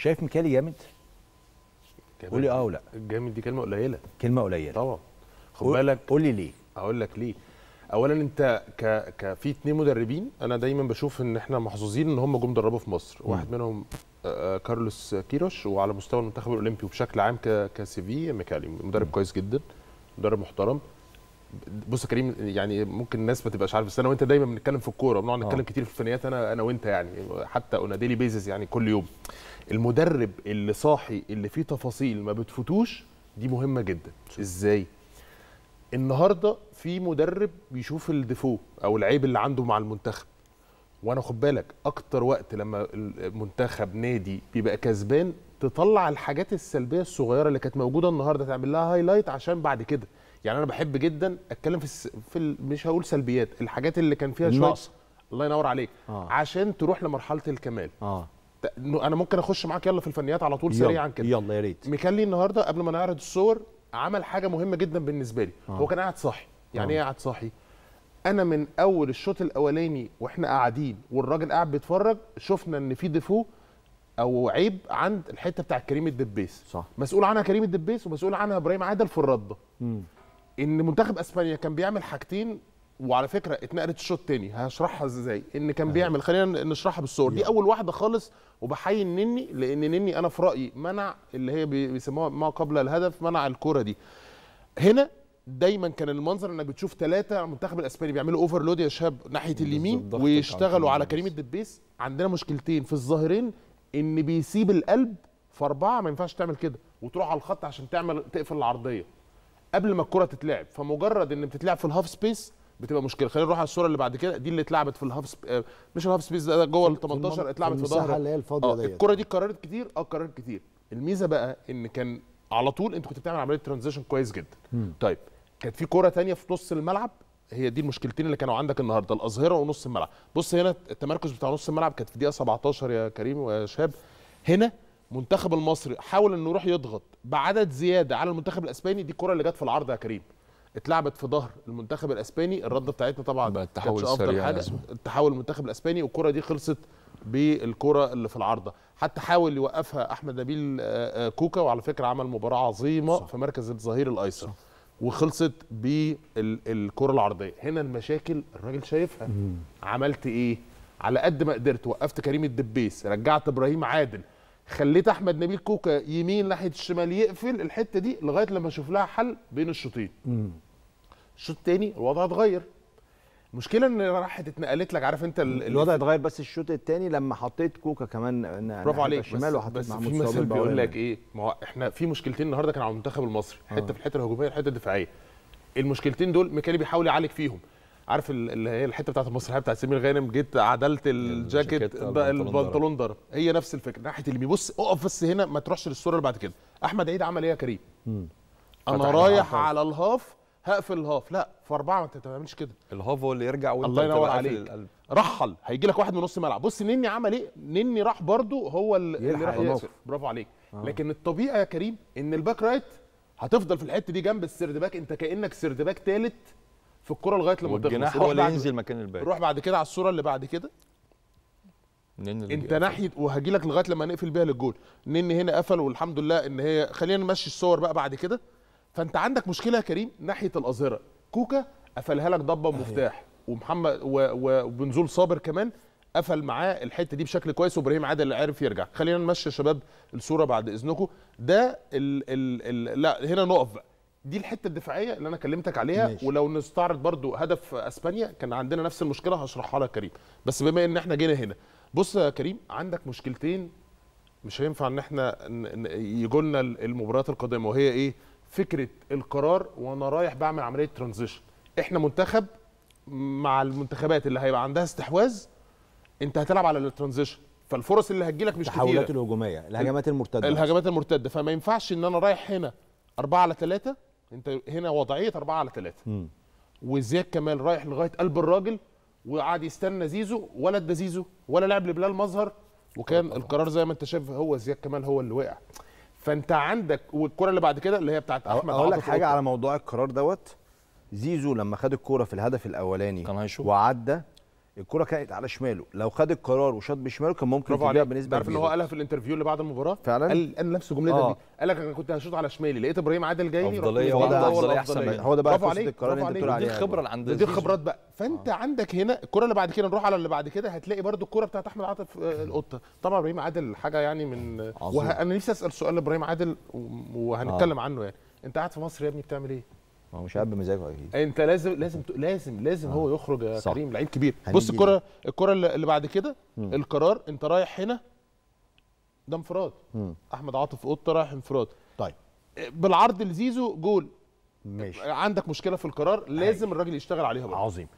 شايف ميكالي جامد؟ قول لي آه ولا جامد دي كلمة قليلة. كلمة قليلة. طبعا. خد بالك. قول لي ليه. أقول لك ليه. اولا أنت ك... ك في اتنين مدربين أنا دايما بشوف إن إحنا محظوظين إن هم جم دربوا في مصر. واحد منهم آه، كارلوس كيروش وعلى مستوى المنتخب الأولمبي وبشكل عام ك... كسي في ميكالي مدرب كويس جدا مدرب محترم. بص يا كريم يعني ممكن الناس ما تبقاش عارفه بس أنا وأنت دايما بنتكلم في الكورة بنقعد نتكلم كتير في الفنيات أنا أنا وأنت يعني حتى on daily basis يعني كل يوم. المدرب اللي صاحي اللي فيه تفاصيل ما بتفوتوش دي مهمة جدا. إزاي؟ النهارده في مدرب بيشوف ال défaut أو العيب اللي عنده مع المنتخب. وأنا خد بالك أكتر وقت لما المنتخب نادي بيبقى كسبان تطلع الحاجات السلبية الصغيرة اللي كانت موجودة النهارده تعمل لها highlight عشان بعد كده. يعني أنا بحب جدا أتكلم في الس... في ال... مش هقول سلبيات الحاجات اللي كان فيها شوية. الله ينور عليك. آه. عشان تروح لمرحلة الكمال. آه. أنا ممكن أخش معاك يلا في الفنيات على طول سريعا كده. يلا يا ريت. ميكالي النهارده قبل ما نعرض الصور عمل حاجة مهمة جدا بالنسبة لي. آه. هو كان قاعد صاحي. يعني آه. إيه قاعد صاحي؟ أنا من أول الشوط الأولاني وإحنا قاعدين والراجل قاعد بيتفرج شفنا إن في défaut أو عيب عند الحتة بتاع كريم الدبيس. صح. مسؤول عنها كريم الدبيس ومسؤول عنها إبراهيم عادل في الرده مم. إن منتخب إسبانيا كان بيعمل حاجتين وعلى فكرة اتنقلت الشوط تاني هشرحها إزاي؟ إن كان بيعمل خلينا نشرحها بالصور. دي أول واحدة خالص وبحيي النني لأن النني أنا في رأيي منع اللي هي بي- بيسموها ما قبل الهدف منع الكره دي. هنا دايما كان المنظر إنك بتشوف ثلاثة على المنتخب الإسباني بيعملوا overload يا شباب ناحية اليمين ويشتغلوا على كريم كريم الدبيس. عندنا مشكلتين في الظاهرين إن بيسيب القلب في أربعة ما ينفعش تعمل كده وتروح على الخط عشان تعمل تقفل العرضية. قبل ما الكرة تتلعب فمجرد إن بتتلعب في ال half space بتبقى مشكلة. خلينا نروح على الصورة اللي بعد كده. دي اللي اتلعبت في ال half sp... آه، مش ال half space ده جوه ال 18 اتلعبت في المساحة ظهر. اللي هي ديت. الكرة دي اتكررت كتير. آه اتكررت كتير. الميزة بقى إن كان على طول أنت كنت بتعمل عملية transition كويس جدا. طيب كانت في كرة تانية في نص الملعب. هي دي المشكلتين اللي كانوا عندك النهارده الأظهرة ونص الملعب. بص هنا التمركز بتاع نص الملعب كانت في دقيقه 17 يا كريم ويا شهاب. هنا منتخب المصري حاول إنه يروح يضغط بعدد زيادة على المنتخب الإسباني دي الكرة اللي جت في العرض يا كريم. اتلعبت في ظهر المنتخب الإسباني الرده بتاعتنا طبعا التحول أفضل حاجة. التحول المنتخب الإسباني والكرة دي خلصت بالكرة اللي في العارضة. حتى حاول يوقفها أحمد نبيل آه، آه، كوكا وعلى فكرة عمل مباراة عظيمة صح. في مركز الظهير الأيسر. صح. وخلصت بالكره العرضية. هنا المشاكل الراجل شايفها. عملت إيه؟ على قد ما قدرت. وقفت كريم الدبيس. رجعت إبراهيم عادل. خليت أحمد نبيل كوكا يمين ناحية الشمال يقفل الحتة دي لغاية لما أشوف لها حل بين الشوطين. الشوط الثاني الوضع اتغير. المشكلة إن راحت اتنقلت لك عارف أنت ال- الوضع اتغير بس الشوط الثاني لما حطيت كوكا كمان برافو عليك الشمال وحطيت بس محمود في صابر مثل بيقول. لك إيه؟ ما هو إحنا في مشكلتين النهارده كانوا على المنتخب المصري حتة في الحتة الهجومية والحته الدفاعية. المشكلتين دول ميكالي بيحاول يعالج فيهم. عارف ال- اللي هي الحته بتاعت المسرحيه بتاعت سمير غانم جيت عدلت الجاكيت البنطلون ضرب. هي نفس الفكرة. ناحية اليمين بص اقف بس هنا ما تروحش للصورة اللي بعد كده. أحمد عيد عمل إيه يا كريم؟ أنا رايح. على الهاف هقفل الهاف. لا في أربعة ما انت ما تعملش كده. ال half هو اللي يرجع وأنت الله ينور عليك. رحل. هيجي لك واحد من نص ملعب بص نني عمل إيه؟ نني راح برضو هو ال- اللي راح. يقفل. برافو عليك. لكن الطبيعي يا كريم إن ال back right هتفضل في الحتة دي جنب ال third back. أنت كأنك third back ثالث في الكره لغاية لما تخلص. هو روح اللي ينزل مكان ال back روح بعد كده على الصورة اللي بعد كده. انت. ناحية وهجي لك لغاية لما نقفل بيها للجول. نني هنا قفل والحمد لله ان هي خلينا نمشي الصور بقى بعد كده. فانت عندك مشكلة يا كريم ناحية الأظهرة كوكا قفلها لك ضبة بمفتاح ومحمد وبنزول صابر كمان قفل معاه الحتة دي بشكل كويس وإبراهيم عادل اللي عارف يرجع. خلينا نمشي يا شباب الصورة بعد إذنكم. ده ال ال ال لا هنا نقف بقى. دي الحتة الدفاعية اللي أنا كلمتك عليها ماشي. ولو نستعرض برضو هدف أسبانيا كان عندنا نفس المشكلة هشرحها لك كريم. بس بما إن إحنا جينا هنا بص يا كريم عندك مشكلتين مش هينفع إن إحنا يجوا لنا المباريات القادمة وهي إيه؟ فكرة القرار وأنا رايح بعمل عملية ترانزيشن إحنا منتخب مع المنتخبات اللي هيبقى عندها استحواذ أنت هتلعب على ال transition فالفرص اللي هتجيلك مش التحولات كتيره الهجومية الهجمات المرتدة. الهجمات المرتدة. فما ينفعش إن أنا رايح هنا 4 على 3 انت هنا وضعية 4 على 3 مم. وزياد كمال رايح لغاية قلب الراجل وقعد يستنى زيزو ولا ادى زيزو ولا لعب لبلال مظهر وكان القرار زي ما انت شايف هو زياد كمال هو اللي وقع فانت عندك والكرة اللي بعد كده اللي هي بتاعت أحمد أقول لك حاجة. على موضوع القرار دوت زيزو لما خد الكورة في الهدف الأولاني كان هيشوط. وعدى الكرة كانت على شماله. لو خد القرار وشاط بشماله كان ممكن عليك. بنسبة عارف ان هو قالها في الانترفيو اللي بعد المباراة؟ فعلا؟ قال قال نفس الجملة آه. دي قال لك أنا كنت هشوط على شمالي. لقيت إبراهيم عادل جاي لي، واحدة، هو أفضلية. الأفضلية. أحسن هو ده بقى قصة القرار اللي أنت بتقول عليك. دي عليها. الخبره اللي عند دي. الخبرات بقى. فأنت عندك هنا الكرة اللي بعد كده نروح على اللي بعد كده. هتلاقي برضو الكرة بتاعت أحمد عاطف آه، القطة. طبعا إبراهيم عادل حاجة يعني من. أنا نفسي أسأل سؤال لإبراهيم عادل وهنتكلم عنه يعني. أنت قاعد في مصر يا ابني بتعمل إيه؟ هو مش قاعد بمزاجه أكيد. أنت لازم لازم لازم لازم هو يخرج يا صح. كريم لعيب كبير. بص الكره الكرة اللي بعد كده. القرار أنت رايح هنا ده انفراد. أحمد عاطف قطه رايح انفراد. طيب. بالعرض لزيزو جول. ماشي. عندك مشكلة في القرار لازم الراجل يشتغل عليها بقى عظيم.